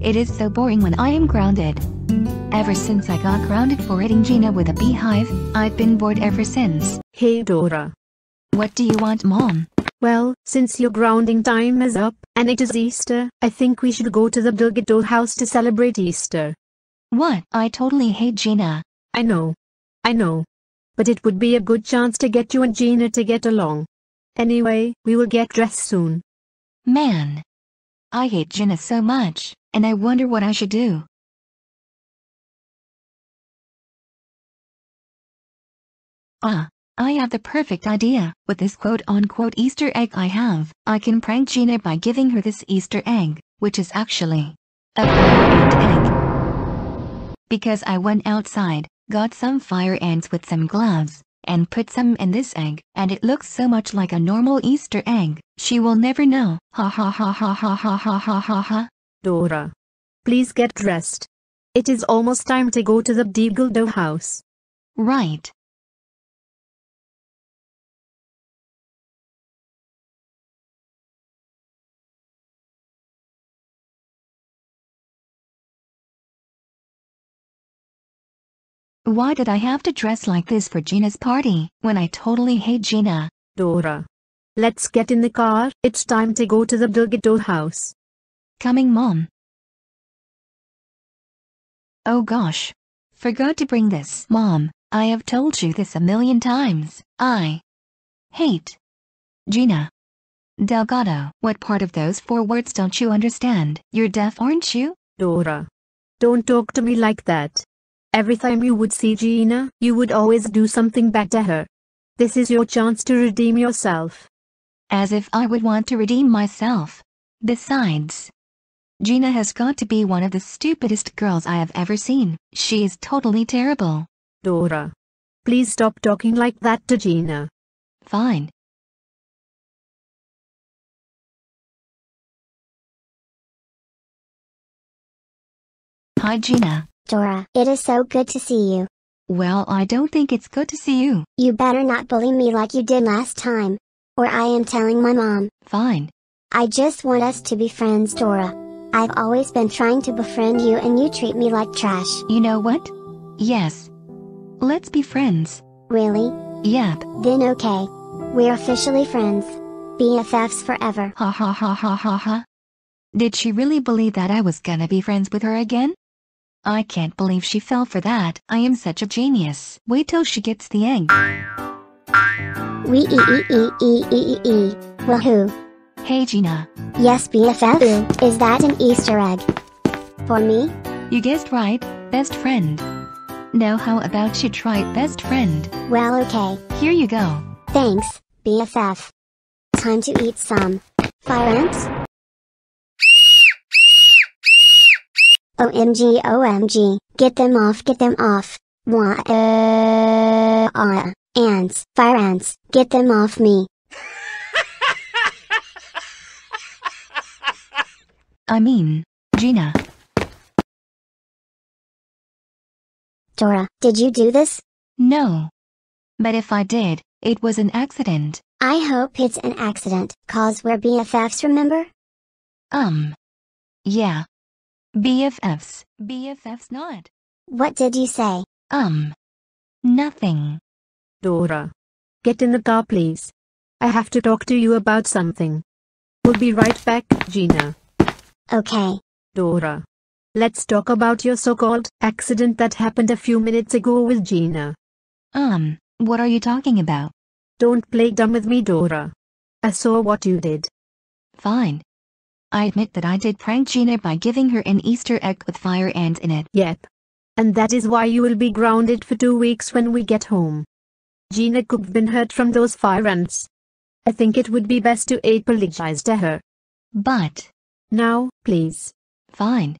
It is so boring when I am grounded. Ever since I got grounded for eating Gina with a beehive, I've been bored ever since. Hey Dora. What do you want, Mom? Well, since your grounding time is up, and it is Easter, I think we should go to the Delgado house to celebrate Easter. What? I totally hate Gina. I know. I know. But it would be a good chance to get you and Gina to get along. Anyway, we will get dressed soon. Man. I hate Gina so much, and I wonder what I should do. Ah, I have the perfect idea. With this quote-unquote Easter egg I have, I can prank Gina by giving her this Easter egg, which is actually a fire egg. Because I went outside, got some fire ants with some gloves, and put some in this egg, and it looks so much like a normal Easter egg, she will never know. Ha ha ha ha ha ha ha ha ha ha. Dora. Please get dressed. It is almost time to go to the Delgado house. Right. Why did I have to dress like this for Gina's party, when I totally hate Gina? Dora. Let's get in the car, it's time to go to the Delgado house. Coming mom. Oh gosh. Forgot to bring this. Mom, I have told you this a million times. I hate Gina. Delgado. What part of those four words don't you understand? You're deaf, aren't you? Dora. Don't talk to me like that. Every time you would see Gina, you would always do something bad to her. This is your chance to redeem yourself. As if I would want to redeem myself. Besides, Gina has got to be one of the stupidest girls I have ever seen. She is totally terrible. Dora. Please stop talking like that to Gina. Fine. Hi Gina. Dora, it is so good to see you. Well, I don't think it's good to see you. You better not bully me like you did last time. Or I am telling my mom. Fine. I just want us to be friends, Dora. I've always been trying to befriend you and you treat me like trash. You know what? Yes. Let's be friends. Really? Yep. Then okay. We're officially friends. BFFs forever. Ha ha ha ha ha ha. Did she really believe that I was gonna be friends with her again? I can't believe she fell for that. I am such a genius. Wait till she gets the egg. We e e e e e e e. Woohoo. Hey Gina. Yes, BFF. Is that an Easter egg? For me? You guessed right, best friend. Now how about you try best friend? Well, okay. Here you go. Thanks, BFF. Time to eat some fire ants. OMG, OMG, get them off, get them off. Wah, uh, uh, ants, fire ants, get them off me. I mean, Gina. Dora, did you do this? No. But if I did, it was an accident. I hope it's an accident, cause we're BFFs, remember? Um. Yeah. BFFs. BFFs not. What did you say? Um. Nothing. Dora. Get in the car please. I have to talk to you about something. We'll be right back, Gina. Okay. Dora. Let's talk about your so-called accident that happened a few minutes ago with Gina. Um, what are you talking about? Don't play dumb with me, Dora. I saw what you did. Fine. I admit that I did prank Gina by giving her an Easter egg with fire ants in it. Yep. And that is why you will be grounded for two weeks when we get home. Gina could have been hurt from those fire ants. I think it would be best to apologize to her. But, Now, please. fine.